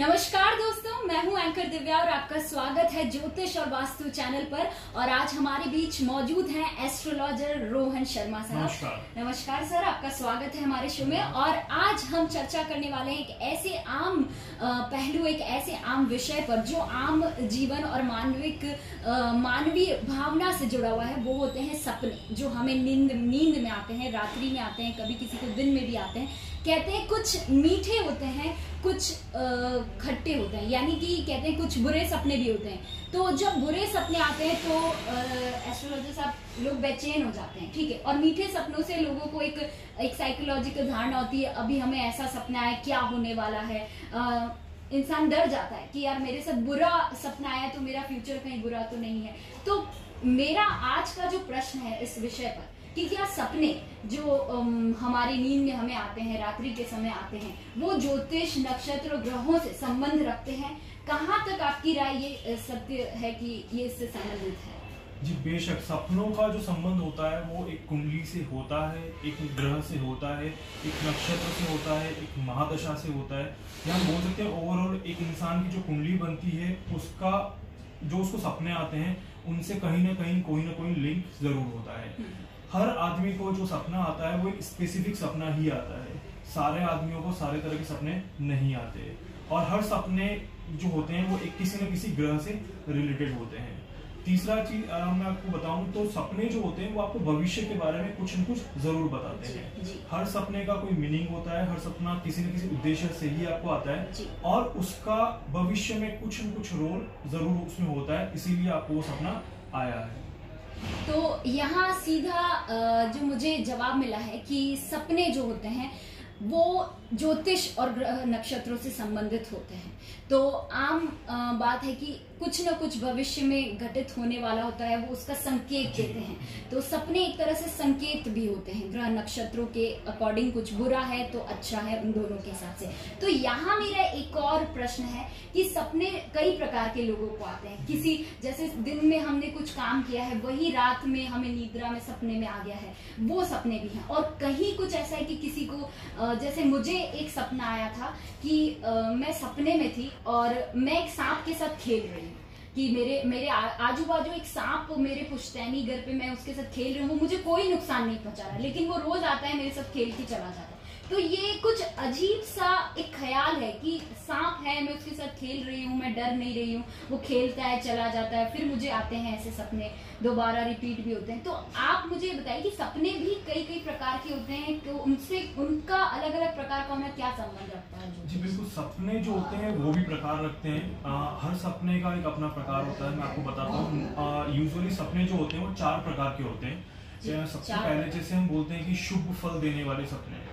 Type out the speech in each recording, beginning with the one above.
नमस्कार दोस्तों मैं हूँ एंकर दिव्या और आपका स्वागत है ज्योतिष और वास्तु चैनल पर। और आज हमारे बीच मौजूद हैं एस्ट्रोलॉजर रोहन शर्मा साहब। नमस्कार। नमस्कार सर आपका स्वागत है हमारे शो में। और आज हम चर्चा करने वाले हैं एक ऐसे आम पहलू एक ऐसे आम विषय पर जो आम जीवन और मानविक मानवीय भावना से जुड़ा हुआ है। वो होते हैं सपने जो हमें नींद नींद में आते हैं रात्रि में आते हैं कभी किसी को दिन में भी आते हैं। कहते हैं कुछ मीठे होते हैं, कुछ खट्टे होते हैं। यानी कि कहते हैं कुछ बुरे सपने भी होते हैं। तो जब बुरे सपने आते हैं तो एस्ट्रोलॉजर साहब लोग बेचैन हो जाते हैं, ठीक है? और मीठे सपनों से लोगों को एक एक साइकोलॉजिकल धारणा होती है, अभी हमें ऐसा सपना है क्या होने वाला है? इंसान डर जाता है कि यार मेरे साथ बुरा सपना आया तो मेरा फ्यूचर कहीं बुरा तो नहीं है। तो मेरा आज का जो प्रश्न है इस विषय पर कि क्या सपने जो हमारी नींद में हमें आते हैं रात्रि के समय आते हैं वो ज्योतिष नक्षत्र ग्रहों से संबंध रखते हैं। कहाँ तक आपकी राय ये सत्य है कि ये इससे संबंधित है? जी बेशक सपनों का जो संबंध होता है वो एक कुंडली से होता है एक ग्रह से होता है एक नक्षत्र से होता है एक महादशा से होता है। या हम बोल सकते हैं ओवरऑल एक इंसान की जो कुंडली बनती है उसका जो उसको सपने आते हैं उनसे कहीं ना कहीं कोई ना कोई लिंक ज़रूर होता है। हर आदमी को जो सपना आता है वो एक स्पेसिफिक सपना ही आता है। सारे आदमियों को सारे तरह के सपने नहीं आते। और हर सपने जो होते हैं वो एक किसी न किसी ग्रह से रिलेटेड होते हैं। तीसरा चीज़ अ, मैं आपको बताऊँ तो सपने जो होते हैं वो आपको भविष्य के बारे में कुछ न कुछ ज़रूर बताते हैं। हर सपने का कोई मीनिंग होता है हर सपना किसी न किसी उद्देश्य से ही आपको आता है। और उसका भविष्य में कुछ न कुछ रोल ज़रूर उसमें होता है इसीलिए आपको वो सपना आया है। तो यहाँ सीधा जो मुझे जवाब मिला है कि सपने जो होते हैं, वो ज्योतिष और ग्रह नक्षत्रों से संबंधित होते हैं। तो आम बात है कि कुछ न कुछ भविष्य में घटित होने वाला होता है वो उसका संकेत देते हैं। तो सपने एक तरह से संकेत भी होते हैं। ग्रह नक्षत्रों के अकॉर्डिंग कुछ बुरा है तो अच्छा है उन दोनों के हिसाब से। तो यहाँ मेरा एक और प्रश्न है कि सपने कई प्रकार के लोगों को आते हैं। किसी जैसे दिन में हमने कुछ काम किया है वही रात में हमें निद्रा में सपने में आ गया है। वो सपने भी हैं। और कहीं कुछ ऐसा है कि किसी को जैसे मुझे एक सपना आया था कि मैं सपने में थी और मैं एक सांप के साथ खेल रही कि मेरे मेरे आजू बाजू एक सांप मेरे पुश्तैनी घर पे मैं उसके साथ खेल रही हूँ, मुझे कोई नुकसान नहीं पहुँचा रहा। लेकिन वो रोज आता है मेरे साथ खेल के चला जाता है। तो ये कुछ अजीब सा एक ख्याल है कि सांप है मैं उसके साथ खेल रही हूँ मैं डर नहीं रही हूँ। वो खेलता है चला जाता है फिर मुझे आते हैं ऐसे सपने दोबारा रिपीट भी होते हैं। तो आप मुझे बताइए कि सपने भी कई कई प्रकार के होते हैं तो उनसे उनका अलग अलग प्रकार का हमें क्या संबंध रखता है? जी बिल्कुल सपने जो होते हैं वो भी प्रकार रखते हैं। आ, हर सपने का एक अपना प्रकार होता है मैं आपको बताता हूँ। यूजुअली सपने जो होते हैं वो चार प्रकार के होते हैं। सबसे पहले जैसे हम बोलते हैं कि शुभ फल देने वाले सपने।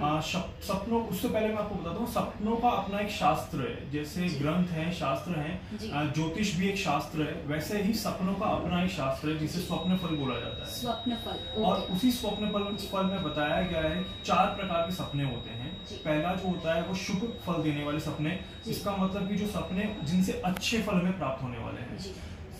सपनों उससे पहले मैं आपको बताता हूँ सपनों का अपना एक शास्त्र है। जैसे ग्रंथ है शास्त्र है ज्योतिष भी एक शास्त्र है वैसे ही सपनों का अपना एक शास्त्र है जिसे स्वप्न फल बोला जाता है। स्वप्न फल और उसी स्वप्न फल फल में बताया गया है चार प्रकार के सपने होते हैं। पहला जो होता है वो शुभ फल देने वाले सपने। इसका मतलब कि जो सपने जिनसे अच्छे फल हमें प्राप्त होने वाले हैं।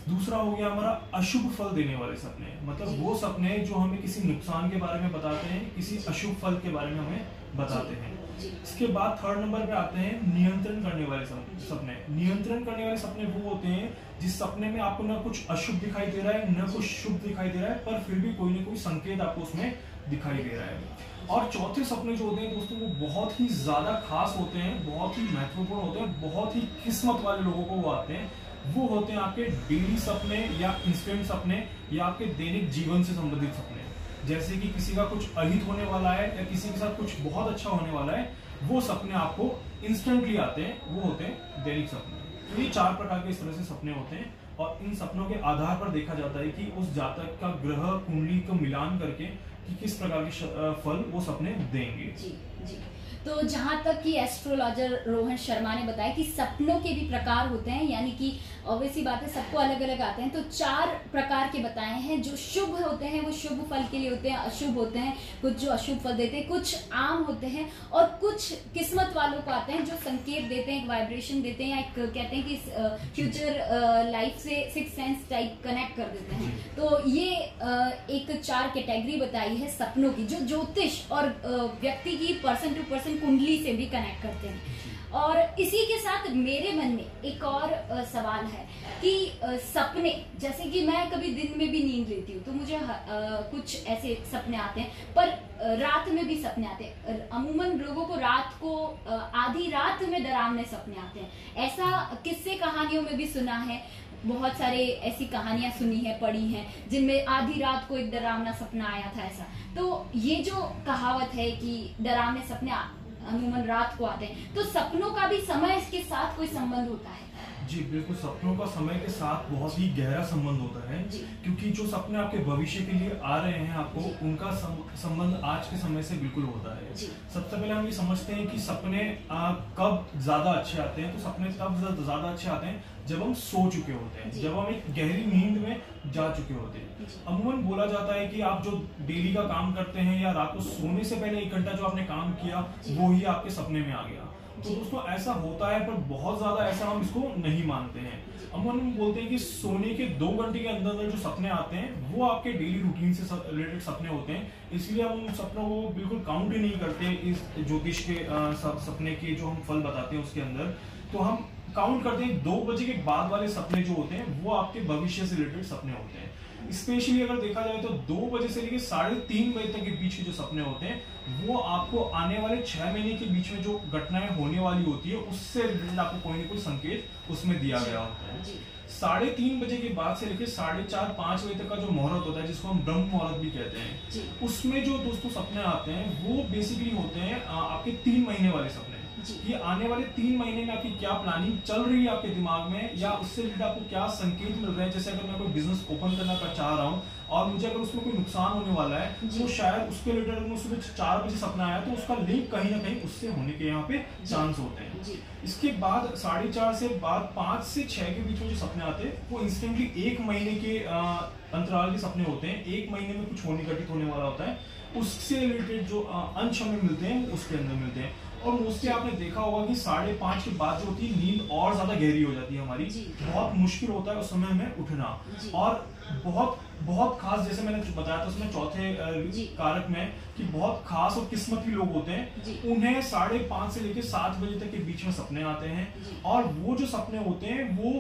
दूसरा हो गया हमारा अशुभ फल देने वाले सपने। मतलब वो सपने जो हमें किसी नुकसान के बारे में बताते हैं किसी अशुभ फल के बारे में हमें बताते हैं। इसके बाद थर्ड नंबर पे आते हैं नियंत्रण करने वाले सपने। नियंत्रण करने वाले सपने वो होते हैं जिस सपने में आपको ना कुछ अशुभ दिखाई दे रहा है न कुछ शुभ दिखाई दे रहा है पर फिर भी कोई ना कोई संकेत आपको उसमें दिखाई दे रहा है। और चौथे सपने जो होते हैं दोस्तों वो बहुत ही ज़्यादा खास होते हैं बहुत ही महत्वपूर्ण होते हैं बहुत ही किस्मत वाले लोगों को वो आते हैं। वो होते हैं आपके डेली सपने या इंस्टेंट सपने या आपके दैनिक जीवन से संबंधित सपने। जैसे कि किसी का कुछ अहित होने वाला है या किसी के साथ कुछ बहुत अच्छा होने वाला है, वो सपने आपको इंस्टेंटली आते हैं, वो होते हैं दैनिक सपने। तो ये चार प्रकार के इस तरह से सपने होते हैं और इन सपनों के आधार पर देखा जाता है कि उस जातक का ग्रह, कुंडली को मिलान करके कि किस प्रकार के फल वो सपने देंगे। जी जी। तो जहाँ तक कि एस्ट्रोलॉजर रोहन शर्मा ने बताया कि सपनों के भी प्रकार होते हैं यानी कि ऑब्वियसली बात है सबको अलग अलग आते हैं तो चार प्रकार के बताए हैं जो शुभ होते हैं वो शुभ फल के लिए होते हैं अशुभ होते हैं कुछ जो अशुभ फल देते हैं कुछ आम होते हैं और कुछ किस्मत वालों को आते हैं जो संकेत देते हैं एक वाइब्रेशन देते हैं या एक कहते हैं कि फ्यूचर लाइफ से सिक्स सेंस टाइप कनेक्ट कर देते हैं। तो ये एक चार कैटेगरी बताई है सपनों की जो ज्योतिष और व्यक्ति की पर्सन टू पर्सन कुंडली से भी कनेक्ट करते हैं। और इसी के साथ मेरे मन में एक और सवाल है कि सपने, जैसे कि मैं कभी दिन में भी नींद लेती हूँ तो मुझे कुछ ऐसे सपने आते हैं, पर रात में भी सपने आते हैं। अमूमन लोगों को रात को आधी रात में डरावने सपने आते हैं। ऐसा किस्से कहानियों में भी सुना है, बहुत सारे ऐसी कहानियाँ सुनी है, पढ़ी हैं, जिनमें आधी रात को एक डरावना सपना आया था ऐसा। तो ये जो कहावत है कि डरावने सपने अमूमन रात को आते हैं। तो सपनों का भी समय इसके साथ कोई संबंध होता है। जी बिल्कुल सपनों का समय के साथ बहुत ही गहरा संबंध होता है। क्योंकि जो सपने आपके भविष्य के लिए आ रहे हैं आपको उनका संबंध आज के समय से बिल्कुल होता है। सबसे पहले हम ये समझते हैं कि सपने आ, कब ज़्यादा अच्छे आते हैं तो सपने तब ज़्यादा अच्छे आते हैं जब हम सो चुके होते हैं जब हम एक गहरी नींद में जा चुके होते हैं। अमूमन बोला जाता है कि आप जो डेली का काम करते हैं या रात को सोने से पहले एक घंटा जो आपने काम किया वो ही आपके सपने में आ गया। तो दोस्तों, ऐसा होता है, पर बहुत ज़्यादा ऐसा हम इसको नहीं मानते हैं। अमूमन बोलते हैं कि सोने के दो घंटे के अंदर अंदर जो सपने आते हैं, वो आपके डेली रूटीन से रिलेटेड सपने होते हैं। इसलिए हम उन सपनों को बिल्कुल काउंट ही नहीं करते इस ज्योतिष के सपने के जो हम फल बताते हैं उसके अंदर। तो हम काउंट करते हैं, दो बजे के बाद वाले सपने जो होते हैं, वो आपके भविष्य से रिलेटेड सपने होते हैं। स्पेशली अगर देखा जाए तो दो बजे से लेकर साढ़े तीन बजे तक के बीच के जो सपने होते हैं वो आपको आने वाले छह महीने के बीच में जो घटनाएँ होने वाली होती है उससे रिलेटेड आपको कोई ना कोई संकेत उसमें दिया गया होता है। साढ़े तीन बजे के बाद से लेकर साढ़े चार पाँच बजे तक का जो मुहूर्त होता है जिसको हम ब्रह्म मुहूर्त भी कहते हैं उसमें जो दोस्तों सपने आते हैं वो बेसिकली होते हैं आपके तीन महीने वाले सपने। ये आने वाले तीन महीने में आपकी क्या प्लानिंग चल रही है आपके दिमाग में? या उससे रिलेटेड आपको क्या संकेत मिल रहे हैं? जैसे अगर मैं कोई बिज़नेस ओपन करना चाह रहा हूँ और मुझे अगर उसमें कोई नुकसान होने वाला है तो शायद उसके रिलेटेड अगर सुबह चार बजे सपना आया तो उसका लिंक कहीं ना कहीं उससे होने के यहाँ पे चांस होते हैं। इसके बाद साढ़े चार से बाद पाँच से छह के बीच में जो सपने आते हैं वो इंस्टेंटली एक महीने के अंतराल के सपने होते हैं। एक महीने में कुछ होने घटित होने वाला होता है। उससे रिलेटेड जो अंश हमें मिलते हैं उसके अंदर मिलते हैं। और मोस्टली आपने देखा होगा कि साढ़े पाँच के बाद जो होती है नींद और ज़्यादा गहरी हो जाती है हमारी। बहुत मुश्किल होता है उस समय में उठना। और बहुत बहुत खास जैसे मैंने बताया था उसमें चौथे कारक में कि बहुत खास और किस्मत भी लोग होते हैं। उन्हें साढ़े पाँच से लेकर सात बजे तक के बीच में सपने आते हैं। और वो जो सपने होते हैं वो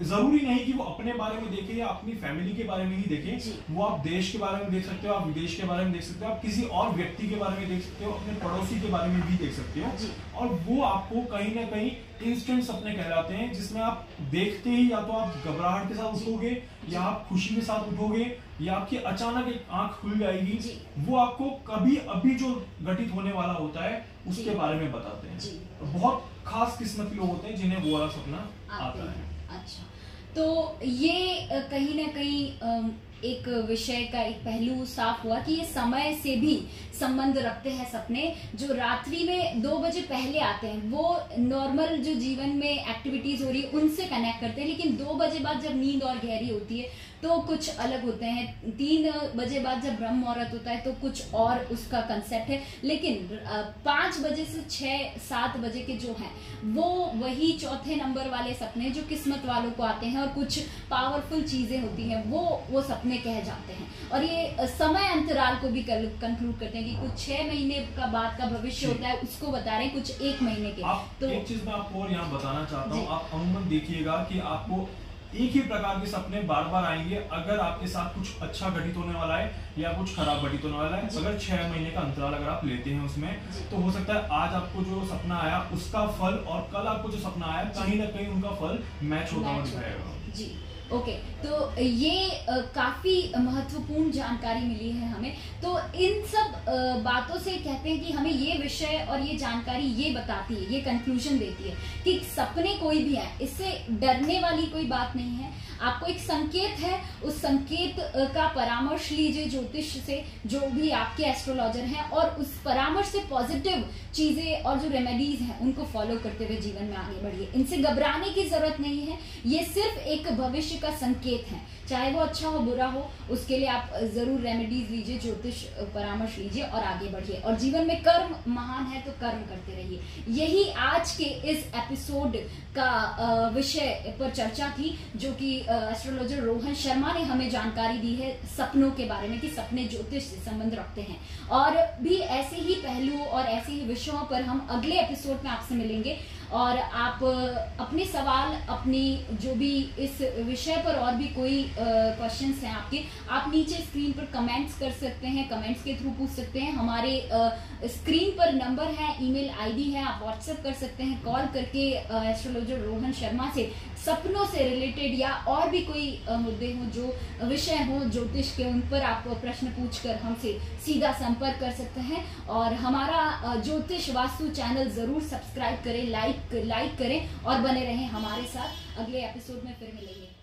ज़रूरी नहीं कि वो अपने बारे में देखे या अपनी फैमिली के बारे में ही देखे। वो आप देश के बारे में देख सकते हो आप विदेश के बारे में देख सकते हो आप किसी और व्यक्ति के बारे में देख सकते हो अपने पड़ोसी के बारे में भी देख सकते हो। और वो आपको कहीं ना कहीं इंस्टेंट सपने कहलाते हैं जिसमें आप देखते ही या तो आप घबराहट के साथ उठोगे या आप खुशी के साथ उठोगे या आपकी अचानक एक आँख खुल जाएगी। वो आपको कभी अभी जो घटित होने वाला होता है उसके बारे में बताते हैं। बहुत खास किस्मत के लोग होते हैं जिन्हें वो वाला सपना आता है। अच्छा। तो ये कहीं ना कहीं एक विषय का एक पहलू साफ़ हुआ कि ये समय से भी संबंध रखते हैं सपने। जो रात्रि में दो बजे पहले आते हैं, वो नॉर्मल जो जीवन में एक्टिविटीज़ हो रही है, उनसे कनेक्ट करते हैं। लेकिन दो बजे बाद जब नींद और गहरी होती है तो कुछ अलग होते हैं। तीन बजे बाद जब ब्रह्म मुहूर्त होता है तो कुछ और उसका कंसेप्ट है। लेकिन पाँच बजे से छह, सात बजे के जो हैं, वो वही चौथे नंबर वाले सपने जो किस्मत वालों को आते हैं और कुछ पावरफुल चीज़ें होती हैं, वो वो सपने कह जाते हैं। और ये समय अंतराल को भी कंक्लूड करते हैं कि कुछ छह महीने का बाद का भविष्य होता है उसको बता रहे हैं कुछ एक महीने के। आप, तो एक चीज़ मैं आपको और यहाँ बताना चाहता हूँ आप अमूमन देखिएगा कि आपको एक ही प्रकार के सपने बार बार आएँगे अगर आपके साथ कुछ अच्छा घटित होने वाला है या कुछ खराब घटित होने वाला है अगर छह महीने का अंतराल अगर आप लेते हैं उसमें तो हो सकता है आज आपको जो सपना आया उसका फल और कल आपको जो सपना आया कहीं ना कहीं उनका फल मैच होता हुआ दिखाएगा ओके तो ये काफ़ी महत्वपूर्ण जानकारी मिली है हमें। तो इन सब बातों से कहते हैं कि हमें ये विषय और ये जानकारी ये बताती है, ये कंक्लूजन देती है कि सपने कोई भी है, इससे डरने वाली कोई बात नहीं है। आपको एक संकेत है, उस संकेत का परामर्श लीजिए ज्योतिष से, जो भी आपके एस्ट्रोलॉजर हैं, और उस परामर्श से पॉजिटिव चीज़ें और जो रेमेडीज हैं, उनको फॉलो करते हुए जीवन में आगे बढ़िए। इनसे घबराने की ज़रूरत नहीं है, ये सिर्फ़ एक भविष्य का संकेत है। चाहे वो अच्छा हो, बुरा हो, उसके लिए आप ज़रूर रेमेडीज लीजिए, ज्योतिष परामर्श लीजिए और आगे बढ़िए। और जीवन में कर्म महान है तो कर्म करते रहिए। यही आज के इस एपिसोड का विषय पर चर्चा थी, जो कि एस्ट्रोलॉजर रोहन शर्मा ने हमें जानकारी दी है सपनों के बारे में कि सपने ज्योतिष से संबंध रखते हैं। और भी ऐसे ही पहलुओं और ऐसे ही विषयों पर हम अगले एपिसोड में आपसे मिलेंगे। और आप अपने सवाल, अपनी जो भी इस विषय पर और भी कोई क्वेश्चन हैं आपके, आप नीचे स्क्रीन पर कमेंट्स कर सकते हैं कमेंट्स के थ्रू पूछ सकते हैं। हमारे स्क्रीन पर नंबर है ईमेल आईडी है, आप व्हाट्सएप कर सकते हैं कॉल करके एस्ट्रोलॉजर रोहन शर्मा से, सपनों से रिलेटेड या और भी कोई मुद्दे हो, जो विषय हो, ज्योतिष के उन पर आप प्रश्न पूछकर हमसे सीधा संपर्क कर सकते हैं। और हमारा ज्योतिष वास्तु चैनल ज़रूर सब्सक्राइब करें लाइक लाइक करें और बने रहें हमारे साथ। अगले एपिसोड में फिर मिलेंगे।